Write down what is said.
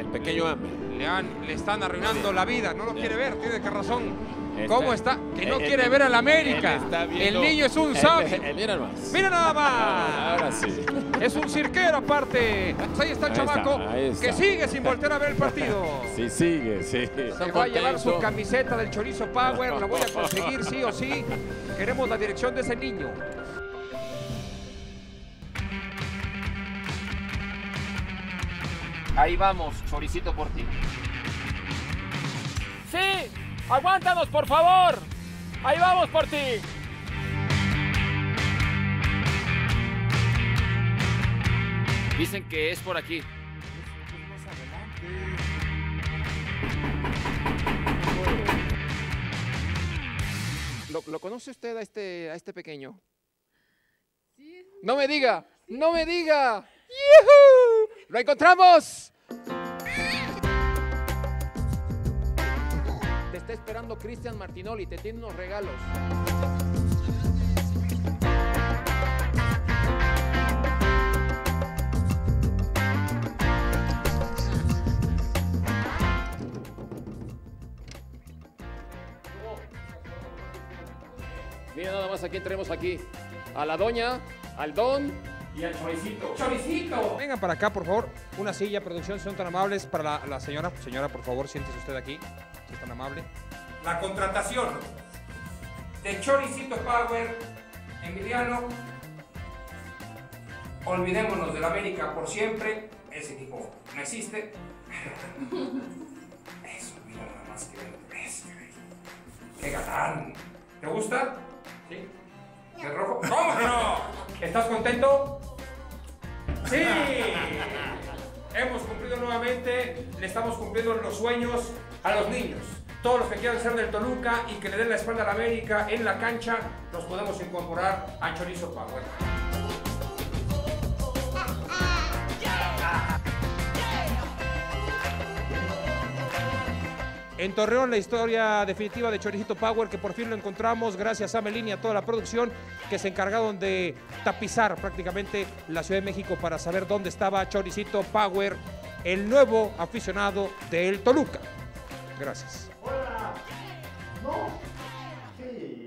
El pequeño hambre. Le, han- le están arruinando la vida, no lo quiere ver, tiene que razón. Está- ¿Cómo está? Que no él- quiere él- ver al América. él está El niño es un sabio. Mira más. Mira nada Ahora más. sí. Es un cirquero aparte. Pues ahí está el Ahí chamaco está. que sigue sin voltear a ver el partido. Sí, sigue, sí. Se va a llevar su camiseta del Chorizo Power, la voy a conseguir sí o sí. Queremos la dirección de ese niño. Ahí vamos, choricito por ti. Sí, aguántanos por favor. Ahí vamos por ti. Dicen que es por aquí. ¿Lo, lo conoce usted a este, a este pequeño? No me diga, no me diga. ¡Yujú! ¡Lo encontramos! Te está esperando Cristian Martinoli, te tiene unos regalos. Mira nada más a quién tenemos aquí. A la doña, al don y al choricito. ¡Choricito! Vengan para acá, por favor. Una silla, producción, son tan amables para la, la señora. Señora, por favor, siéntese usted aquí. Si es tan amable. La contratación de Choricito Power, Emiliano. Olvidémonos del América por siempre. Ese tipo no existe. Eso, mira nada más que ves, ¡Qué gatán! ¿Te gusta? ¿Sí? ¿El rojo? ¿Cómo no? ¿Estás contento? ¡Sí! Hemos cumplido nuevamente, le estamos cumpliendo los sueños a los niños. Todos los que quieran ser del Toluca y que le den la espalda a la América en la cancha, los podemos incorporar a Chorizo Power. En Torreón, la historia definitiva de Choricito Power, que por fin lo encontramos gracias a Melín y a toda la producción que se encargaron de tapizar prácticamente la Ciudad de México para saber dónde estaba Choricito Power, el nuevo aficionado del Toluca. Gracias. Hola. No. Sí.